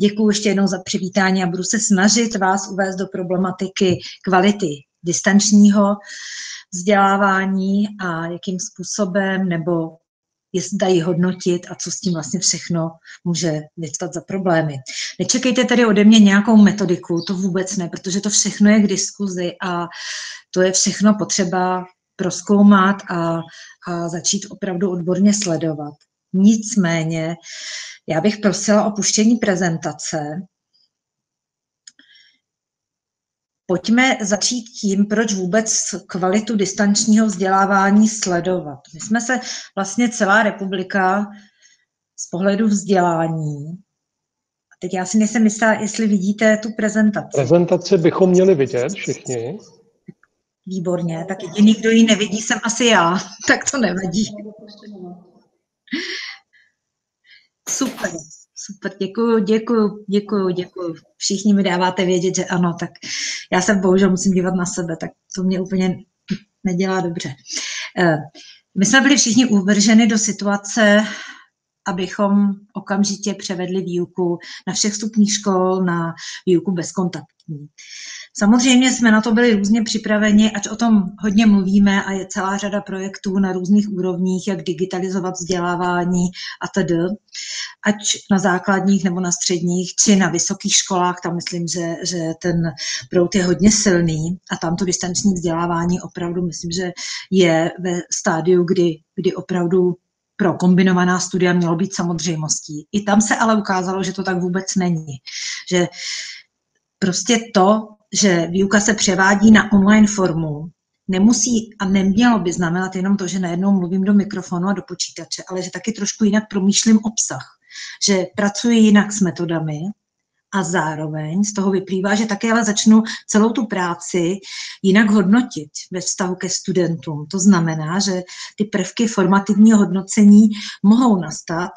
Děkuji ještě jednou za přivítání a budu se snažit vás uvést do problematiky kvality distančního vzdělávání a jakým způsobem nebo jestli dají hodnotit a co s tím vlastně všechno může vyvstat za problémy. Nečekejte tedy ode mě nějakou metodiku, to vůbec ne, protože to všechno je k diskuzi a to je všechno potřeba proskoumat a, a začít opravdu odborně sledovat. Nicméně, já bych prosila o puštění prezentace. Pojďme začít tím, proč vůbec kvalitu distančního vzdělávání sledovat. My jsme se vlastně celá republika z pohledu vzdělání. A teď já si nejsem jistá, jestli vidíte tu prezentaci. Prezentaci bychom měli vidět všichni. Výborně, tak jediný, kdo ji nevidí, jsem asi já, tak to nevadí. Super, super, děkuju, děkuju, děkuju, děkuju. Všichni mi dáváte vědět, že ano, tak já se bohužel musím dívat na sebe, tak to mě úplně nedělá dobře. Eh, my jsme byli všichni uvrženi do situace, abychom okamžitě převedli výuku na všech stupních škol na výuku bezkontaktní. Samozřejmě jsme na to byli různě připraveni, ať o tom hodně mluvíme a je celá řada projektů na různých úrovních, jak digitalizovat vzdělávání a tedy, ať na základních nebo na středních, či na vysokých školách, tam myslím, že, že ten prout je hodně silný a tam to distanční vzdělávání opravdu myslím, že je ve stádiu, kdy, kdy opravdu pro kombinovaná studia mělo být samozřejmostí. I tam se ale ukázalo, že to tak vůbec není. Že prostě to, že výuka se převádí na online formu, nemusí a nemělo by znamenat jenom to, že najednou mluvím do mikrofonu a do počítače, ale že taky trošku jinak promýšlím obsah, že pracuji jinak s metodami a zároveň z toho vyplývá, že také ale začnu celou tu práci jinak hodnotit ve vztahu ke studentům. To znamená, že ty prvky formativního hodnocení mohou nastat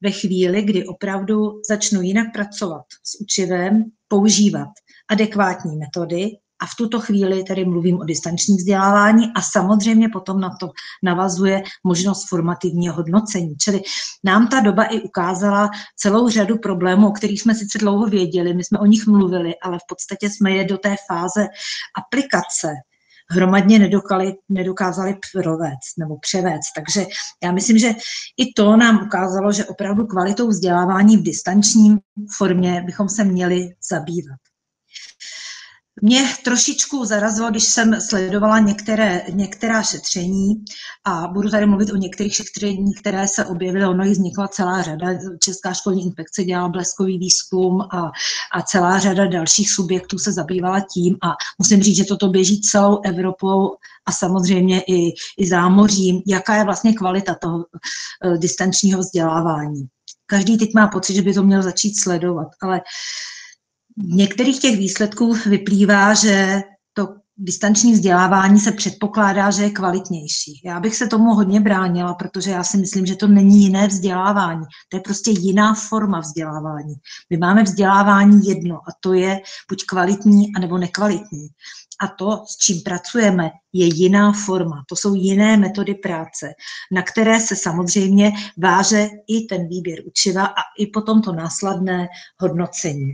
ve chvíli, kdy opravdu začnu jinak pracovat s učivem, používat adekvátní metody a v tuto chvíli tedy mluvím o distančním vzdělávání a samozřejmě potom na to navazuje možnost formativního hodnocení. Čili nám ta doba i ukázala celou řadu problémů, o kterých jsme sice dlouho věděli, my jsme o nich mluvili, ale v podstatě jsme je do té fáze aplikace hromadně nedokali, nedokázali provést nebo převést. Takže já myslím, že i to nám ukázalo, že opravdu kvalitou vzdělávání v distančním formě bychom se měli zabývat. Mě trošičku zarazilo, když jsem sledovala některé, některá šetření a budu tady mluvit o některých šetření, které se objevily, ono jich vznikla celá řada. Česká školní inspekce dělala bleskový výzkum a, a celá řada dalších subjektů se zabývala tím a musím říct, že toto běží celou Evropou a samozřejmě i, i zámořím, jaká je vlastně kvalita toho uh, distančního vzdělávání. Každý teď má pocit, že by to měl začít sledovat, ale uh, některých těch výsledků vyplývá, že to distanční vzdělávání se předpokládá, že je kvalitnější. Já bych se tomu hodně bránila, protože já si myslím, že to není jiné vzdělávání. To je prostě jiná forma vzdělávání. My máme vzdělávání jedno a to je buď kvalitní, anebo nekvalitní. A to, s čím pracujeme, je jiná forma. To jsou jiné metody práce, na které se samozřejmě váže i ten výběr učiva a i potom to následné hodnocení.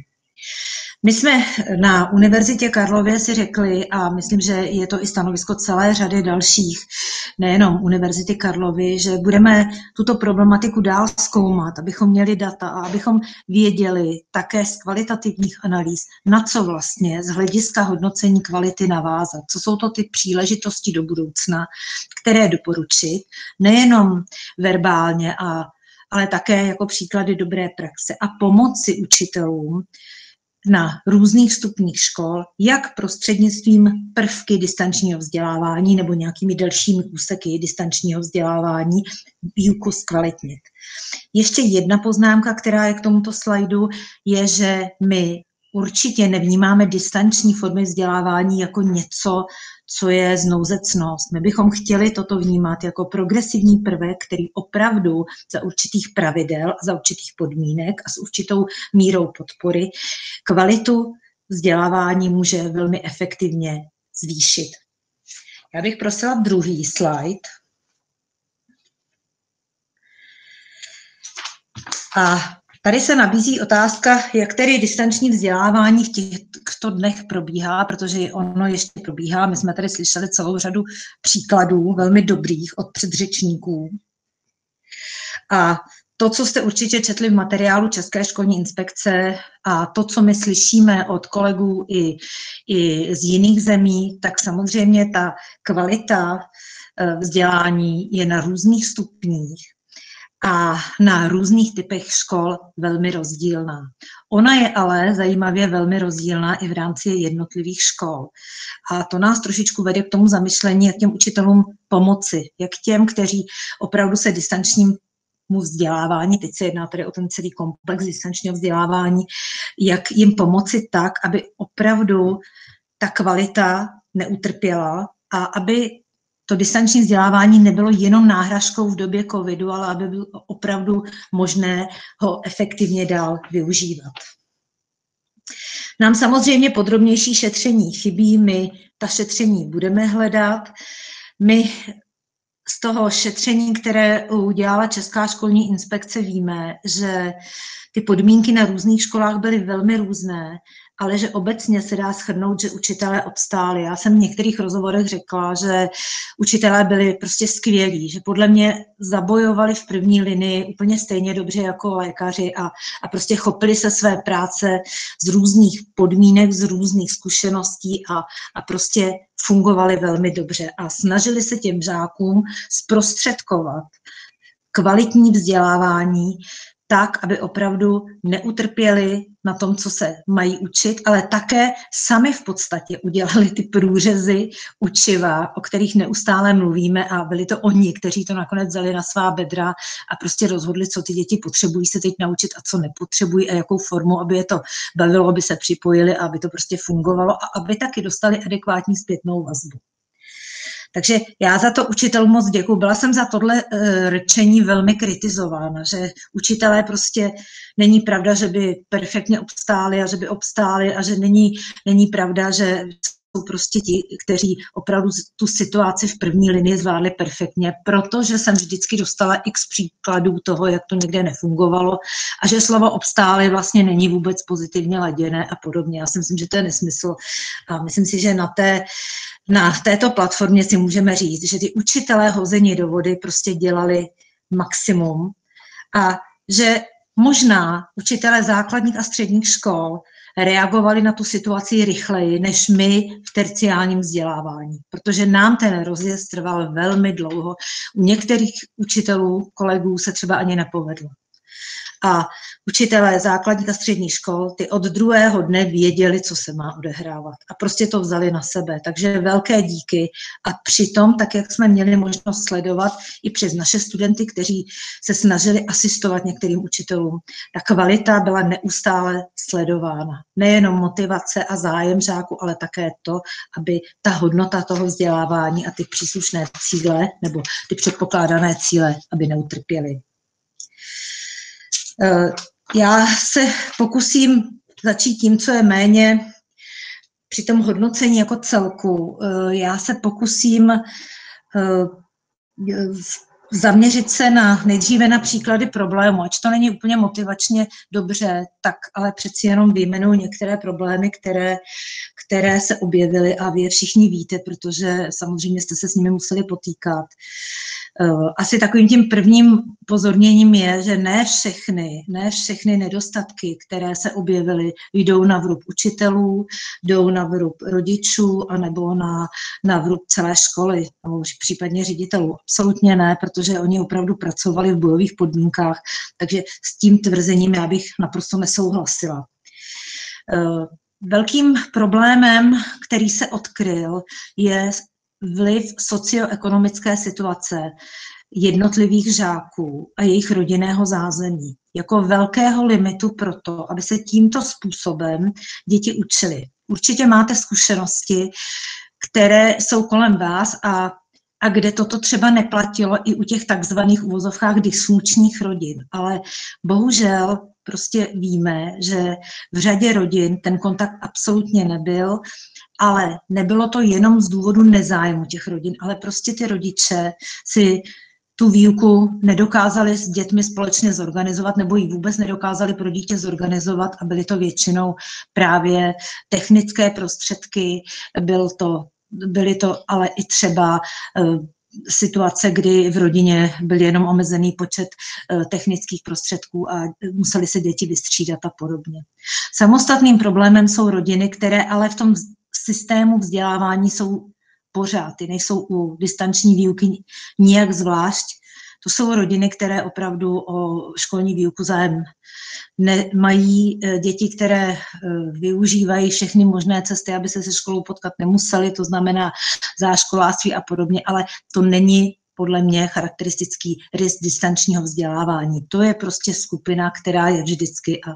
My jsme na Univerzitě Karlově si řekli, a myslím, že je to i stanovisko celé řady dalších, nejenom Univerzity Karlovy, že budeme tuto problematiku dál zkoumat, abychom měli data a abychom věděli také z kvalitativních analýz, na co vlastně z hlediska hodnocení kvality navázat. Co jsou to ty příležitosti do budoucna, které doporučit, nejenom verbálně, a, ale také jako příklady dobré praxe a pomoci učitelům na různých stupních škol, jak prostřednictvím prvky distančního vzdělávání nebo nějakými dalšími úseky distančního vzdělávání výuku zkvalitnit. Ještě jedna poznámka, která je k tomuto slajdu, je, že my určitě nevnímáme distanční formy vzdělávání jako něco, co je znouzecnost. My bychom chtěli toto vnímat jako progresivní prvek, který opravdu za určitých pravidel, za určitých podmínek a s určitou mírou podpory kvalitu vzdělávání může velmi efektivně zvýšit. Já bych prosila druhý slide. A Tady se nabízí otázka, jak tedy distanční vzdělávání v těchto dnech probíhá, protože ono ještě probíhá. My jsme tady slyšeli celou řadu příkladů velmi dobrých od předřečníků. A to, co jste určitě četli v materiálu České školní inspekce a to, co my slyšíme od kolegů i, i z jiných zemí, tak samozřejmě ta kvalita eh, vzdělání je na různých stupních a na různých typech škol velmi rozdílná. Ona je ale zajímavě velmi rozdílná i v rámci jednotlivých škol. A to nás trošičku vede k tomu zamyšlení, jak těm učitelům pomoci, jak těm, kteří opravdu se distančním mu vzdělávání, teď se jedná tedy o ten celý komplex distančního vzdělávání, jak jim pomoci tak, aby opravdu ta kvalita neutrpěla a aby to distanční vzdělávání nebylo jenom náhražkou v době covidu, ale aby bylo opravdu možné ho efektivně dál využívat. Nám samozřejmě podrobnější šetření chybí, my ta šetření budeme hledat. My z toho šetření, které udělala Česká školní inspekce, víme, že ty podmínky na různých školách byly velmi různé ale že obecně se dá shrnout, že učitelé obstáli. Já jsem v některých rozhovorech řekla, že učitelé byli prostě skvělí, že podle mě zabojovali v první linii úplně stejně dobře jako lékaři a, a prostě chopili se své práce z různých podmínek, z různých zkušeností a, a prostě fungovali velmi dobře a snažili se těm žákům zprostředkovat kvalitní vzdělávání, tak, aby opravdu neutrpěli na tom, co se mají učit, ale také sami v podstatě udělali ty průřezy učiva, o kterých neustále mluvíme a byli to oni, kteří to nakonec vzali na svá bedra a prostě rozhodli, co ty děti potřebují se teď naučit a co nepotřebují a jakou formu, aby je to bavilo, aby se připojili aby to prostě fungovalo a aby taky dostali adekvátní zpětnou vazbu. Takže já za to učitelům moc děkuji. Byla jsem za tohle rčení velmi kritizována, že učitelé prostě není pravda, že by perfektně obstáli a že by obstáli a že není, není pravda, že jsou prostě ti, kteří opravdu tu situaci v první linii zvládli perfektně, protože jsem vždycky dostala x příkladů toho, jak to někde nefungovalo a že slovo obstály vlastně není vůbec pozitivně laděné a podobně. Já si myslím, že to je nesmysl a myslím si, že na té na této platformě si můžeme říct, že ty učitelé hození do vody prostě dělali maximum a že možná učitelé základních a středních škol reagovali na tu situaci rychleji než my v terciálním vzdělávání, protože nám ten rozjezd trval velmi dlouho. U některých učitelů, kolegů se třeba ani nepovedlo. A učitelé základních a středních škol, ty od druhého dne věděli, co se má odehrávat. A prostě to vzali na sebe. Takže velké díky. A přitom, tak jak jsme měli možnost sledovat i přes naše studenty, kteří se snažili asistovat některým učitelům, ta kvalita byla neustále sledována. Nejenom motivace a zájem žáku, ale také to, aby ta hodnota toho vzdělávání a ty příslušné cíle nebo ty předpokládané cíle, aby neutrpěly. Já se pokusím začít tím, co je méně při tom hodnocení jako celku. Eh, já se pokusím eh, zaměřit se na nejdříve na příklady problému. Ač to není úplně motivačně dobře, tak ale přeci jenom vyjmenuji některé problémy, které, které se objevily a vy je všichni víte, protože samozřejmě jste se s nimi museli potýkat. Eh, asi takovým tím prvním pozorněním je, že ne všechny, ne všechny nedostatky, které se objevily, jdou na vrub učitelů, jdou na vrub rodičů anebo na, na vrub celé školy, nebo případně ředitelů. Absolutně ne, protože oni opravdu pracovali v bojových podmínkách, takže s tím tvrzením já bych naprosto nesouhlasila. Eh, velkým problémem, který se odkryl, je vliv socioekonomické situace jednotlivých žáků a jejich rodinného zázemí jako velkého limitu pro to, aby se tímto způsobem děti učily. Určitě máte zkušenosti, které jsou kolem vás a, a kde toto třeba neplatilo i u těch takzvaných uvozovkách dysfunkčních rodin. Ale bohužel prostě víme, že v řadě rodin ten kontakt absolutně nebyl ale nebylo to jenom z důvodu nezájmu těch rodin, ale prostě ty rodiče si tu výuku nedokázali s dětmi společně zorganizovat nebo ji vůbec nedokázali pro dítě zorganizovat a byly to většinou právě technické prostředky, byl to, byly to ale i třeba eh, situace, kdy v rodině byl jenom omezený počet eh, technických prostředků a museli se děti vystřídat a podobně. Samostatným problémem jsou rodiny, které ale v tom systému vzdělávání jsou pořád, ty nejsou u distanční výuky nijak zvlášť. To jsou rodiny, které opravdu o školní výuku zájem nemají. Eh, děti, které eh, využívají všechny možné cesty, aby se se školou potkat nemuseli, to znamená záškoláctví a podobně, ale to není podle mě charakteristický rys distančního vzdělávání. To je prostě skupina, která je vždycky a,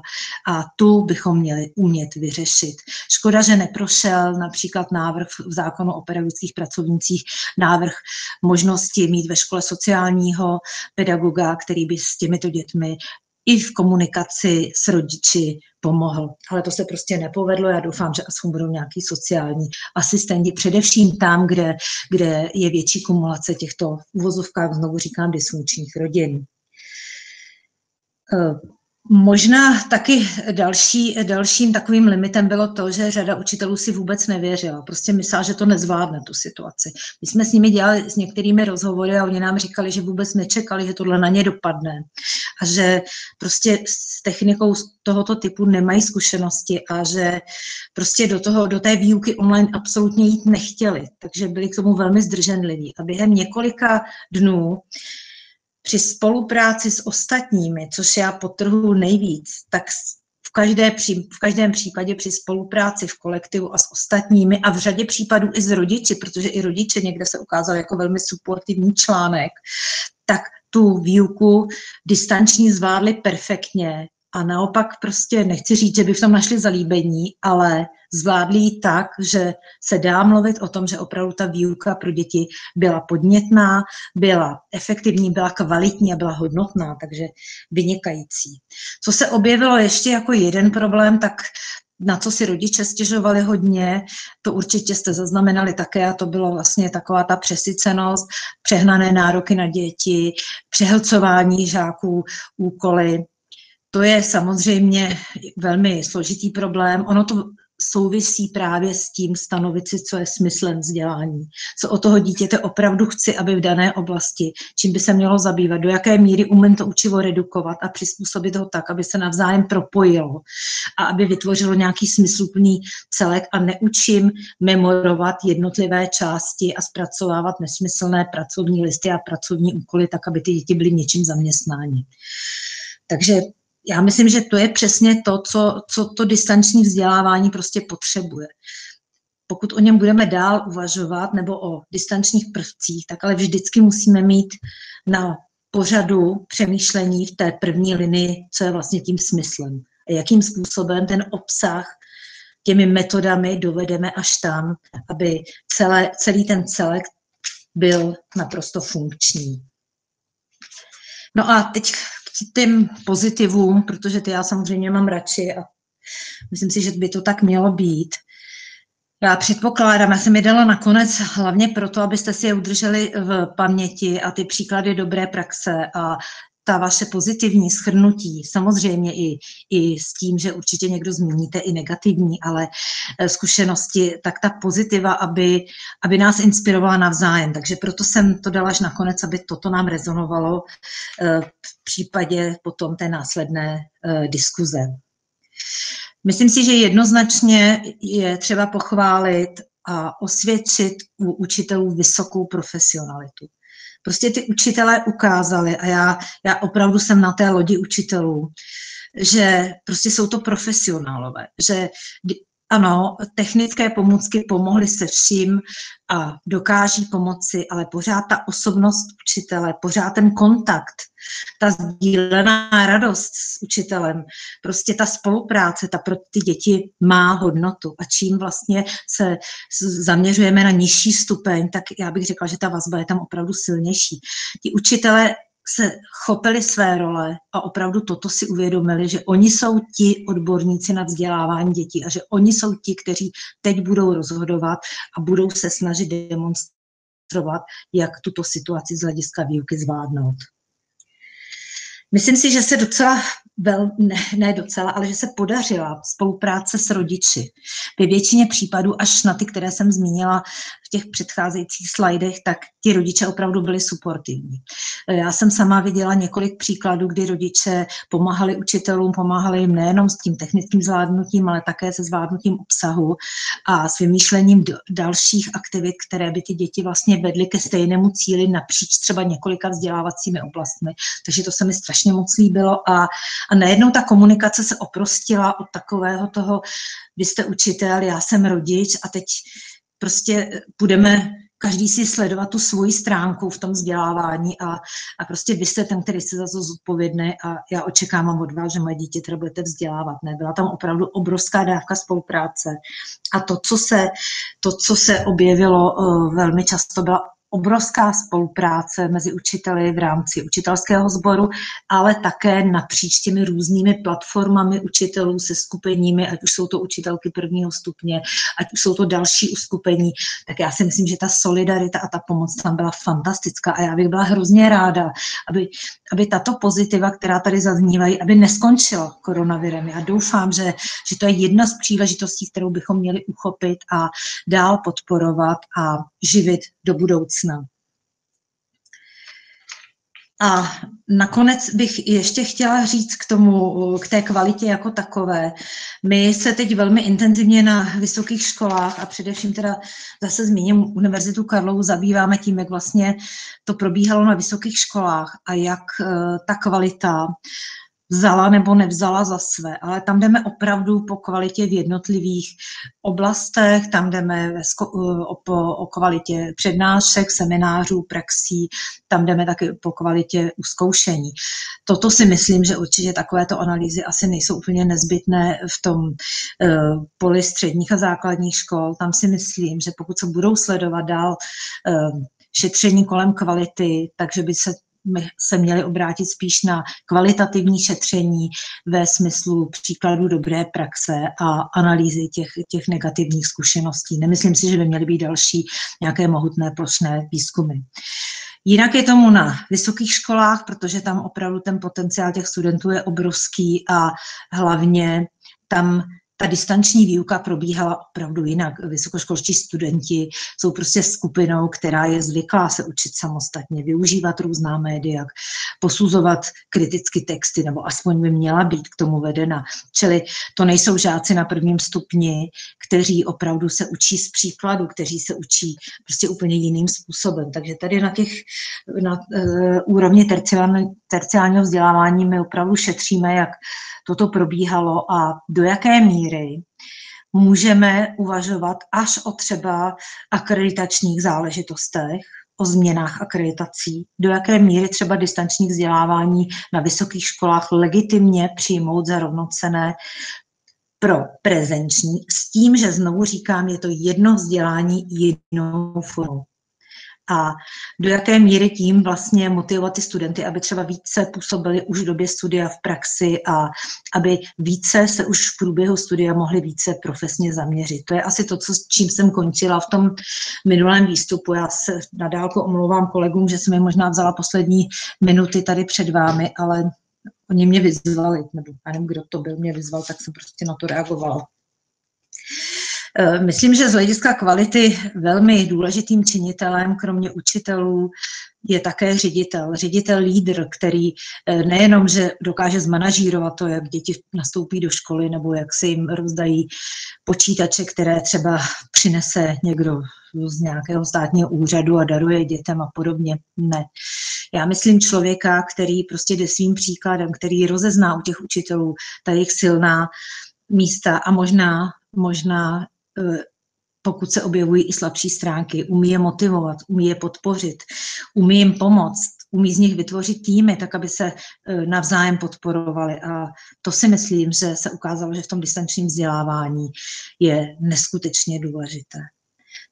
a tu bychom měli umět vyřešit. Škoda, že neprošel například návrh v zákonu o pedagogických pracovnících, návrh možnosti mít ve škole sociálního pedagoga, který by s těmito dětmi i v komunikaci s rodiči pomohl. Ale to se prostě nepovedlo. Já doufám, že aspoň budou nějaký sociální asistenti, především tam, kde, kde je větší kumulace těchto uvozovkách, znovu říkám, dysfunkčních rodin. Možná taky další, dalším takovým limitem bylo to, že řada učitelů si vůbec nevěřila. Prostě myslela, že to nezvládne tu situaci. My jsme s nimi dělali s některými rozhovory a oni nám říkali, že vůbec nečekali, že tohle na ně dopadne. A že prostě s technikou tohoto typu nemají zkušenosti a že prostě do, toho, do té výuky online absolutně jít nechtěli. Takže byli k tomu velmi zdrženliví. A během několika dnů při spolupráci s ostatními, což já potrhu nejvíc, tak v, každé, v každém případě při spolupráci v kolektivu a s ostatními a v řadě případů i s rodiči, protože i rodiče někde se ukázali jako velmi supportivní článek, tak tu výuku distanční zvládli perfektně a naopak prostě nechci říct, že by v tom našli zalíbení, ale zvládli ji tak, že se dá mluvit o tom, že opravdu ta výuka pro děti byla podnětná, byla efektivní, byla kvalitní a byla hodnotná, takže vynikající. Co se objevilo ještě jako jeden problém, tak na co si rodiče stěžovali hodně, to určitě jste zaznamenali také a to bylo vlastně taková ta přesycenost, přehnané nároky na děti, přehlcování žáků, úkoly, to je samozřejmě velmi složitý problém. Ono to souvisí právě s tím stanovit si, co je smyslem vzdělání. Co o toho dítěte opravdu chci, aby v dané oblasti, čím by se mělo zabývat, do jaké míry umím to učivo redukovat a přizpůsobit ho tak, aby se navzájem propojilo a aby vytvořilo nějaký smysluplný celek a neučím memorovat jednotlivé části a zpracovávat nesmyslné pracovní listy a pracovní úkoly tak, aby ty děti byly něčím zaměstnáni. Takže já myslím, že to je přesně to, co, co to distanční vzdělávání prostě potřebuje. Pokud o něm budeme dál uvažovat nebo o distančních prvcích, tak ale vždycky musíme mít na pořadu přemýšlení v té první linii, co je vlastně tím smyslem. A jakým způsobem ten obsah těmi metodami dovedeme až tam, aby celé, celý ten celek byl naprosto funkční. No a teď těm pozitivům, protože ty já samozřejmě mám radši a myslím si, že by to tak mělo být. Já předpokládám, já jsem je dala nakonec hlavně proto, abyste si je udrželi v paměti a ty příklady dobré praxe a ta vaše pozitivní schrnutí, samozřejmě i, i s tím, že určitě někdo zmíníte i negativní, ale eh, zkušenosti, tak ta pozitiva, aby, aby nás inspirovala navzájem. Takže proto jsem to dala až nakonec, aby toto nám rezonovalo eh, v případě potom té následné eh, diskuze. Myslím si, že jednoznačně je třeba pochválit a osvědčit u učitelů vysokou profesionalitu. Prostě ty učitelé ukázali a já, já opravdu jsem na té lodi učitelů, že prostě jsou to profesionálové, že ano, technické pomůcky pomohly se vším a dokáží pomoci, ale pořád ta osobnost učitele, pořád ten kontakt, ta sdílená radost s učitelem, prostě ta spolupráce, ta pro ty děti má hodnotu. A čím vlastně se zaměřujeme na nižší stupeň, tak já bych řekla, že ta vazba je tam opravdu silnější. Ti učitelé se chopili své role a opravdu toto si uvědomili, že oni jsou ti odborníci na vzdělávání dětí a že oni jsou ti, kteří teď budou rozhodovat a budou se snažit demonstrovat jak tuto situaci z hlediska výuky zvládnout. Myslím si, že se docela, vel, ne, ne docela, ale že se podařila spolupráce s rodiči. Ve většině případů, až na ty, které jsem zmínila těch předcházejících slajdech, tak ti rodiče opravdu byli suportivní. Já jsem sama viděla několik příkladů, kdy rodiče pomáhali učitelům, pomáhali jim nejenom s tím technickým zvládnutím, ale také se zvládnutím obsahu a s vymýšlením dalších aktivit, které by ty děti vlastně vedly ke stejnému cíli napříč třeba několika vzdělávacími oblastmi. Takže to se mi strašně strašně moc líbilo a, a najednou ta komunikace se oprostila od takového toho, vy jste učitel, já jsem rodič a teď prostě budeme každý si sledovat tu svoji stránku v tom vzdělávání a, a prostě vy jste ten, který se za to zodpovědný a já očekávám od vás, že moje dítě teda budete vzdělávat. Ne? Byla tam opravdu obrovská dávka spolupráce a to, co se, to, co se objevilo uh, velmi často, byla obrovská spolupráce mezi učiteli v rámci učitelského sboru, ale také napříč těmi různými platformami učitelů se skupeními, ať už jsou to učitelky prvního stupně, ať už jsou to další uskupení, tak já si myslím, že ta solidarita a ta pomoc tam byla fantastická a já bych byla hrozně ráda, aby, aby tato pozitiva, která tady zaznívají, aby neskončila koronavirem. Já doufám, že, že to je jedna z příležitostí, kterou bychom měli uchopit a dál podporovat a živit do budoucna. A nakonec bych ještě chtěla říct k tomu, k té kvalitě jako takové. My se teď velmi intenzivně na vysokých školách a především teda zase zmíním Univerzitu Karlovu zabýváme tím, jak vlastně to probíhalo na vysokých školách a jak eh, ta kvalita vzala nebo nevzala za své, ale tam jdeme opravdu po kvalitě v jednotlivých oblastech, tam jdeme o, o kvalitě přednášek, seminářů, praxí, tam jdeme taky po kvalitě uskoušení. Toto si myslím, že určitě takovéto analýzy asi nejsou úplně nezbytné v tom uh, poli středních a základních škol. Tam si myslím, že pokud se budou sledovat dál uh, šetření kolem kvality, takže by se se měli obrátit spíš na kvalitativní šetření ve smyslu příkladu dobré praxe a analýzy těch, těch negativních zkušeností. Nemyslím si, že by měly být další nějaké mohutné plošné výzkumy. Jinak je tomu na vysokých školách, protože tam opravdu ten potenciál těch studentů je obrovský a hlavně tam ta distanční výuka probíhala opravdu jinak. Vysokoškolští studenti jsou prostě skupinou, která je zvyklá se učit samostatně, využívat různá média, posuzovat kriticky texty, nebo aspoň by měla být k tomu vedena. Čili to nejsou žáci na prvním stupni, kteří opravdu se učí z příkladu, kteří se učí prostě úplně jiným způsobem. Takže tady na těch na uh, úrovni terciálního vzdělávání my opravdu šetříme, jak toto probíhalo a do jaké míry můžeme uvažovat až o třeba akreditačních záležitostech, o změnách akreditací, do jaké míry třeba distanční vzdělávání na vysokých školách legitimně přijmout za rovnocené pro prezenční, s tím, že znovu říkám, je to jedno vzdělání jinou formou a do jaké míry tím vlastně motivovat ty studenty, aby třeba více působili už v době studia v praxi a aby více se už v průběhu studia mohli více profesně zaměřit. To je asi to, co, s čím jsem končila v tom minulém výstupu. Já se nadálku omlouvám kolegům, že jsem je možná vzala poslední minuty tady před vámi, ale oni mě vyzvali, nebo nevím, kdo to byl, mě vyzval, tak jsem prostě na to reagovala. Eh, myslím, že z hlediska kvality velmi důležitým činitelem, kromě učitelů, je také ředitel. Ředitel lídr, který eh, nejenom, že dokáže zmanažírovat to, jak děti nastoupí do školy nebo jak se jim rozdají počítače, které třeba přinese někdo z nějakého státního úřadu a daruje dětem a podobně. Ne. Já myslím člověka, který prostě jde svým příkladem, který rozezná u těch učitelů ta jejich silná místa a možná, možná pokud se objevují i slabší stránky, umí je motivovat, umí je podpořit, umí jim pomoct, umí z nich vytvořit týmy, tak aby se eh, navzájem podporovali. A to si myslím, že se ukázalo, že v tom distančním vzdělávání je neskutečně důležité.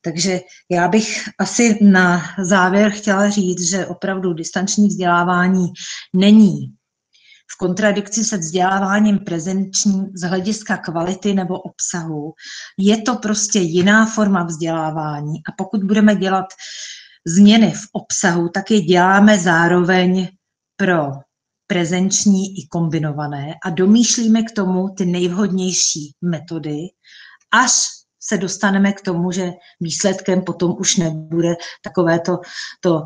Takže já bych asi na závěr chtěla říct, že opravdu distanční vzdělávání není v kontradikci se vzděláváním prezenčním z hlediska kvality nebo obsahu. Je to prostě jiná forma vzdělávání a pokud budeme dělat změny v obsahu, tak je děláme zároveň pro prezenční i kombinované a domýšlíme k tomu ty nejvhodnější metody, až se dostaneme k tomu, že výsledkem potom už nebude takové to, to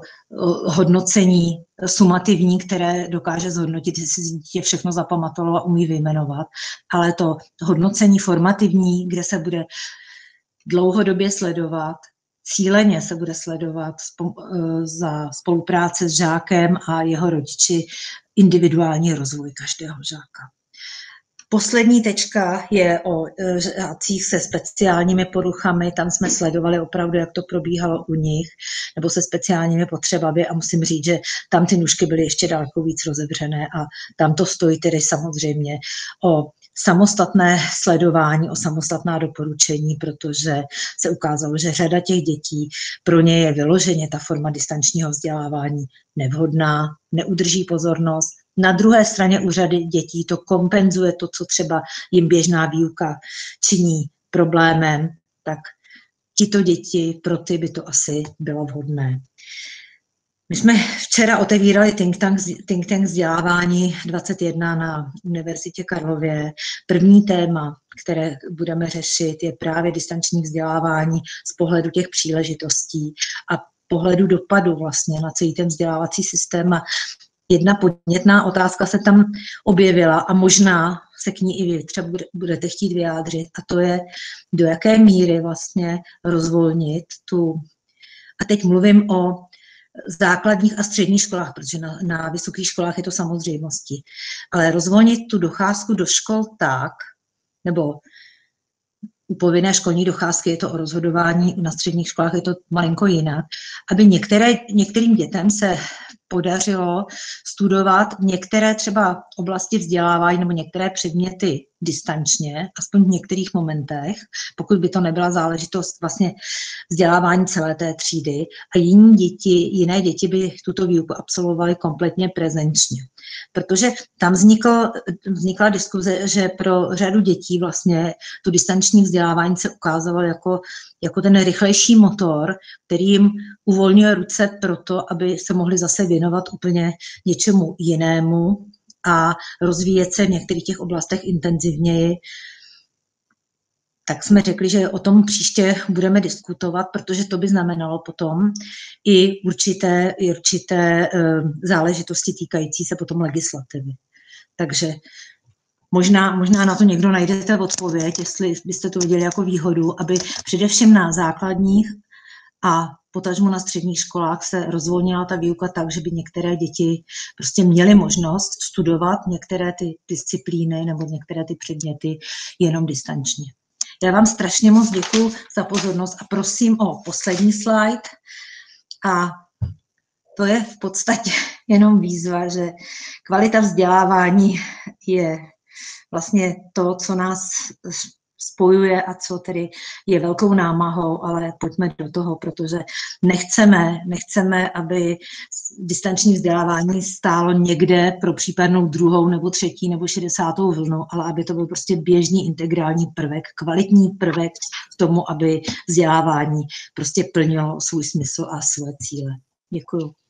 hodnocení sumativní, které dokáže zhodnotit, jestli si dítě všechno zapamatovalo a umí vyjmenovat, ale to hodnocení formativní, kde se bude dlouhodobě sledovat, cíleně se bude sledovat e, za spolupráce s žákem a jeho rodiči individuální rozvoj každého žáka. Poslední tečka je o e, žácích se speciálními poruchami. Tam jsme sledovali opravdu, jak to probíhalo u nich, nebo se speciálními potřebami a musím říct, že tam ty nůžky byly ještě daleko víc rozevřené a tam to stojí tedy samozřejmě o samostatné sledování, o samostatná doporučení, protože se ukázalo, že řada těch dětí pro ně je vyloženě ta forma distančního vzdělávání nevhodná, neudrží pozornost, na druhé straně u řady dětí to kompenzuje to, co třeba jim běžná výuka činí problémem, tak tito děti, pro ty by to asi bylo vhodné. My jsme včera otevírali think tank, think tank vzdělávání 21 na Univerzitě Karlově. První téma, které budeme řešit, je právě distanční vzdělávání z pohledu těch příležitostí a pohledu dopadu vlastně na celý ten vzdělávací systém. A jedna podnětná otázka se tam objevila a možná se k ní i vy třeba budete chtít vyjádřit a to je, do jaké míry vlastně rozvolnit tu, a teď mluvím o základních a středních školách, protože na, na vysokých školách je to samozřejmosti, ale rozvolnit tu docházku do škol tak, nebo u povinné školní docházky je to o rozhodování, na středních školách je to malinko jinak, aby některé, některým dětem se podařilo studovat některé třeba oblasti vzdělávání nebo některé předměty distančně, aspoň v některých momentech, pokud by to nebyla záležitost vlastně vzdělávání celé té třídy a jiní děti, jiné děti by tuto výuku absolvovaly kompletně prezenčně. Protože tam vznikl, vznikla diskuze, že pro řadu dětí vlastně to distanční vzdělávání se ukázalo jako, jako ten rychlejší motor, který jim uvolňuje ruce pro to, aby se mohli zase věnovat úplně něčemu jinému, a rozvíjet se v některých těch oblastech intenzivněji, tak jsme řekli, že o tom příště budeme diskutovat, protože to by znamenalo potom i určité, i určité eh, záležitosti týkající se potom legislativy. Takže možná, možná na to někdo najdete odpověď, jestli byste to viděli jako výhodu, aby především na základních a potažmo na středních školách se rozvolnila ta výuka tak, že by některé děti prostě měly možnost studovat některé ty disciplíny nebo některé ty předměty jenom distančně. Já vám strašně moc děkuji za pozornost a prosím o poslední slide. A to je v podstatě jenom výzva, že kvalita vzdělávání je vlastně to, co nás spojuje a co tedy je velkou námahou, ale pojďme do toho, protože nechceme, nechceme, aby distanční vzdělávání stálo někde pro případnou druhou nebo třetí nebo šedesátou vlnu, ale aby to byl prostě běžný integrální prvek, kvalitní prvek k tomu, aby vzdělávání prostě plnilo svůj smysl a své cíle. Děkuji.